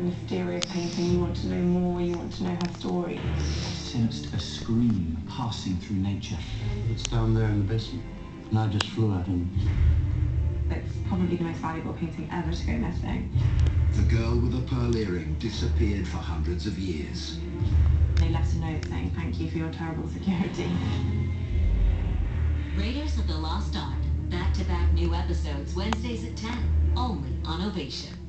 mysterious painting. You want to know more. You want to know her story. I sensed a scream passing through nature. It's down there in the basement. And I just flew at him. It's probably the most valuable painting ever to go missing. The girl with the pearl earring disappeared for hundreds of years. They left a note saying thank you for your terrible security. Raiders of the Lost Art. Back-to-back new episodes Wednesdays at 10. Only on Ovation.